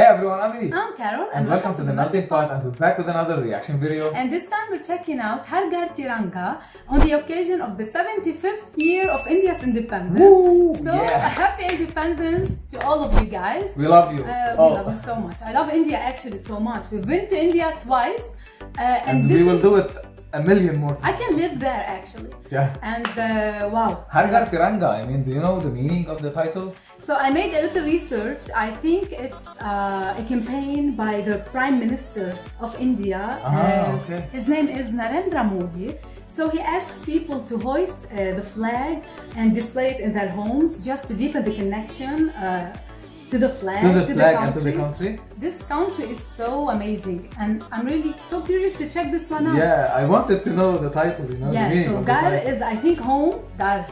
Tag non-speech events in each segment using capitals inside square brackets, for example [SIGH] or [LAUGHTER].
Hey everyone, I'm Lee. I'm Carol. And welcome to the Melting Pot and we're back with another reaction video. And this time we're checking out Har Ghar Tiranga on the occasion of the 75th year of India's independence. Woo, so yeah. happy independence to all of you guys. We love you. Uh, oh. We love you so much. I love India actually so much. We've been to India twice. Uh, and and we will is- do it a million more times. I can live there actually. Yeah. And uh, wow. Har Ghar Tiranga, I mean, do you know the meaning of the title? So I made a little research. I think it's uh, a campaign by the Prime Minister of India. Ah, okay. His name is Narendra Modi. So he asked people to hoist uh, the flag and display it in their homes just to deepen the connection uh, to the flag, To the flag and to the country. This country is so amazing, and I'm really so curious to check this one out. Yeah, I wanted to know the title, you know, the Yeah, meaning so of the Ghar is I think home. Ghar.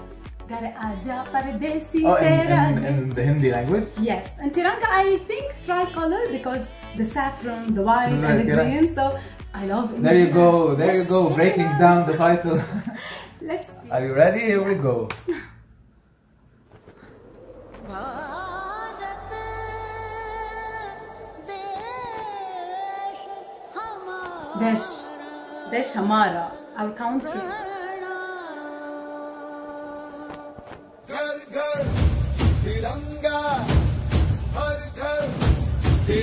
Oh, in, in, in, the Hindi language? Yes. And Tiranga, I think tricolor because the saffron, the white, right, and the green. So I love it. There you go, there you go, breaking down the title. [LAUGHS] Let's see. Are you ready? Here we go. Desh, Desh Hamara, our country.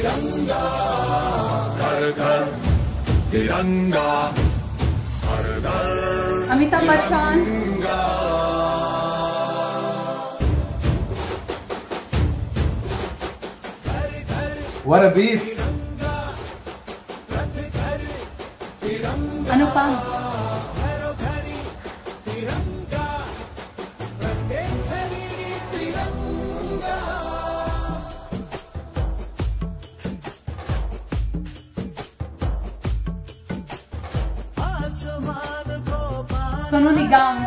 तिरंगा घर घर तिरंगा हर घर Amitabh Bachchan. What a Sonu Nigam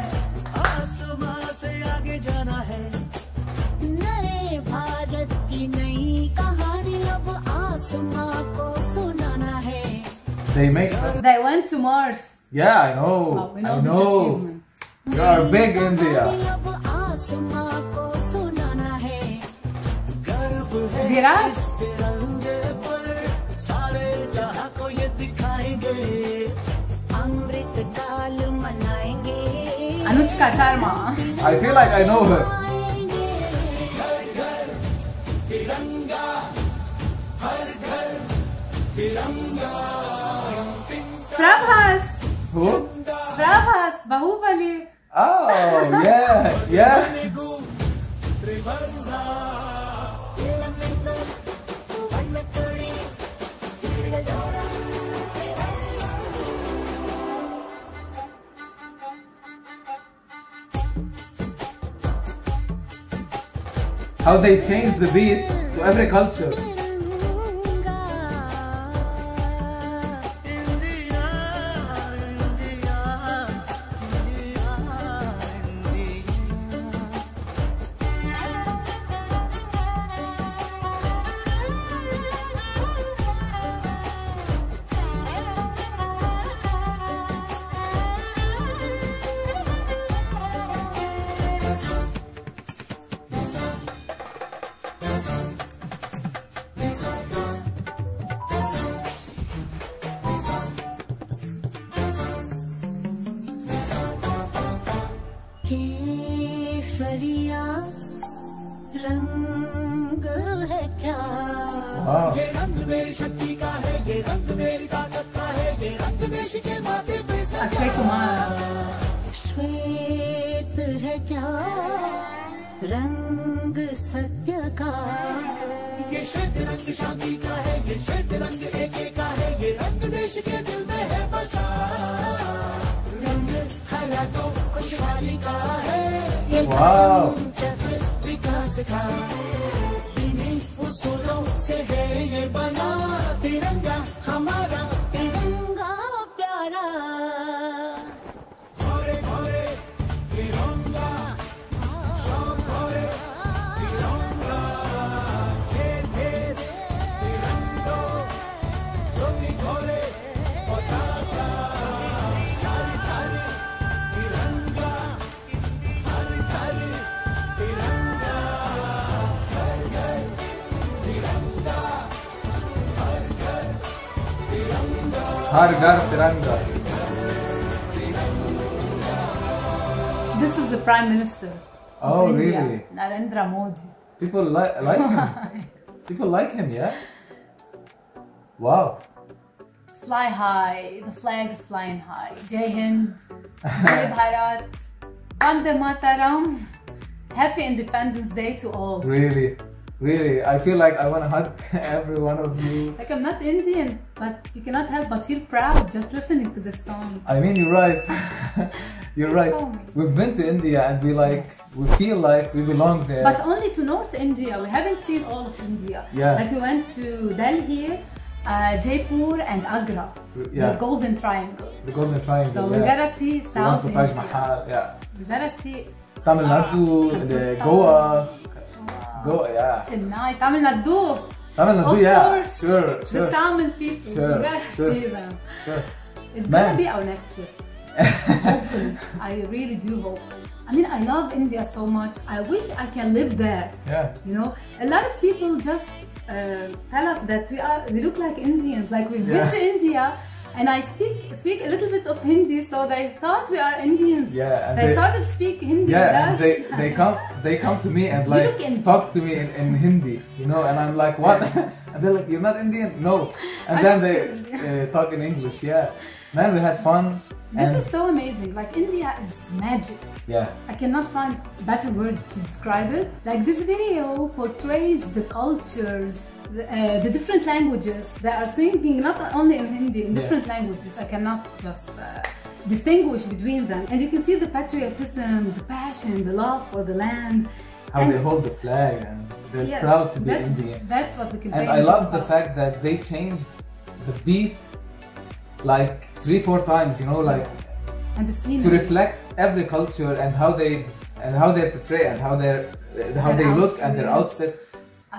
They make They went to Mars. Yeah, I know. Oh, we know I know. You are big India. Virat? Anushka Sharma. I feel like I know her. Prabhas. Who? Prabhas. Bahubali. Oh, yeah, yeah. How they change the beat to every culture. केसरिया रंग है क्या? ये रंग मेरी शक्ति का है ये रंग मेरी ताकत का है ये रंग देश के माथे पे Akshay Kumar. श्वेत है क्या? रंग सत्य का। ये श्वेत रंग शांति का है ये श्वेत रंग एके का है ये रंग देश के दिल में है बसा। हरा तो खुशहाली का है. चक्र विकास का Har Ghar Tiranga. This is the Prime Minister. Oh, India, really? Narendra Modi. People like like him. [LAUGHS] People like him, yeah. Wow. Fly high. The flag is flying high. Jai Hind. Jai [LAUGHS] Bharat. Vande Mataram. Happy Independence Day to all. Really, really. I feel like I want to hug [LAUGHS] every one of you. Like I'm not Indian, but you cannot help but feel proud just listening to this song. I mean, you're right. [LAUGHS] you're right. We've been to India and we like, we feel like we belong there. But only to North India. We haven't seen all of India. Yeah. Like we went to Delhi, uh, Jaipur, and Agra. Yeah. The Golden Triangle. the Golden Triangle. So yeah. we gotta see We South to Taj India. Mahal. Yeah. We gotta see Tamil Nadu, Ah, the Goa. Goa, yeah. Chennai, Tamil Nadu. Tamil Nadu, Of yeah. course. Sure, The sure, Tamil people. Sure, We gotta sure. see them. sure. It's Man. gonna be our next trip. Hopefully. [LAUGHS] I really do hope. I mean, I love India so much. I wish I can live there. Yeah. You know, a lot of people just uh, tell us that we are we look like Indians, like we've Yeah. been to India, and I speak speak a little bit of Hindi, so they thought we are Indians. Yeah, and they, they- started speak Hindi. Yeah, and they, they come they come to me and like talk to me in, in Hindi, you know, and I'm like, what? [LAUGHS] and they're like, you're not Indian? No. [LAUGHS] And then they uh, talk in English. Yeah, man, we had fun. This is so amazing. Like India is magic. yeah, I cannot find better word to describe it. Like this video portrays the cultures, uh, the different languages they are singing not only in Hindi, in Yeah. different languages. I cannot just uh, distinguish between them. And you can see the patriotism, the passion, the love for the land. how And- they hold the flag and they're Yes, proud to be that's, Indian. That's what the campaign And I love the fact that they changed the beat like three, four times, you know, like and to reflect every culture and how they and how they portray and how they how Their they look and their outfit.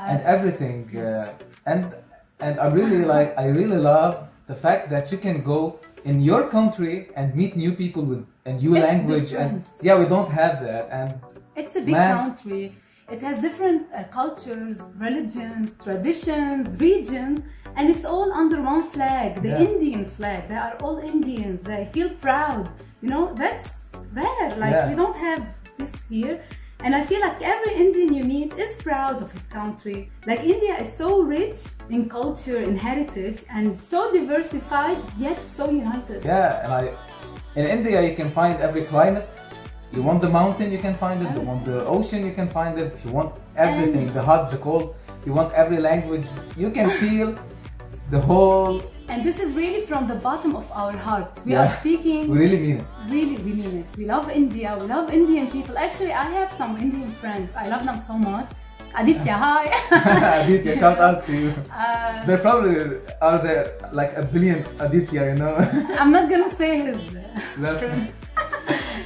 And everything uh, and and I really like I really love the fact that you can go in your country and meet new people with a new It's language and yeah we don't have that and It's a big Man. country. It has different uh, cultures, religions, traditions, regions, and it's all under one flag, the Yeah. Indian flag. They are all Indians. They feel proud. You know, that's rare. Like Yeah. we don't have this here. And I feel like every Indian you meet is proud of his country. Like India is so rich in culture, and heritage, and so diversified yet so united. yeah and I in India you can find every climate. You want the mountain you can find it. You want the ocean you can find it. You want everything. And- the hot the cold. You want every language. You can feel the whole And this is really from the bottom of our heart. We Yeah. are speaking we really mean it Really, we mean it. We love India. We love Indian people. Actually, I have some Indian friends. I love them so much. Aditya, [LAUGHS] hi. Aditya, shout out to you. [LAUGHS] Uh, There probably are there like a billion Aditya, you know? [LAUGHS] I'm not gonna say his.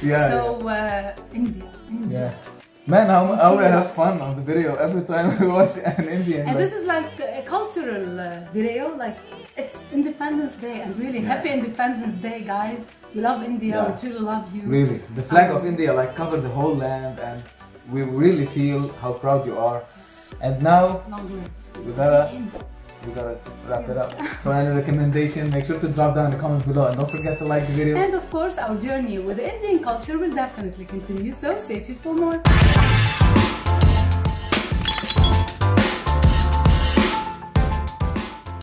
Yeah, So uh, India, yeah. India. yeah. Man, how, how we have fun on the video every time we watch an Indian. And like- this is like a cultural uh, video. Like it's Independence Day, and really Yeah. happy Independence Day, guys. We love India. Yeah. We truly love you. really, the flag of India like covered the whole land, and we really feel how proud you are. And now we gotta we gotta wrap it up. For any recommendation, make sure to drop down in the comments below, and don't forget to like the video. And of course, our journey with Indian culture will definitely continue. So stay tuned for more.